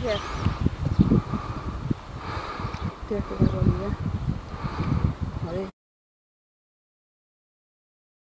Here. Deco la.